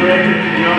created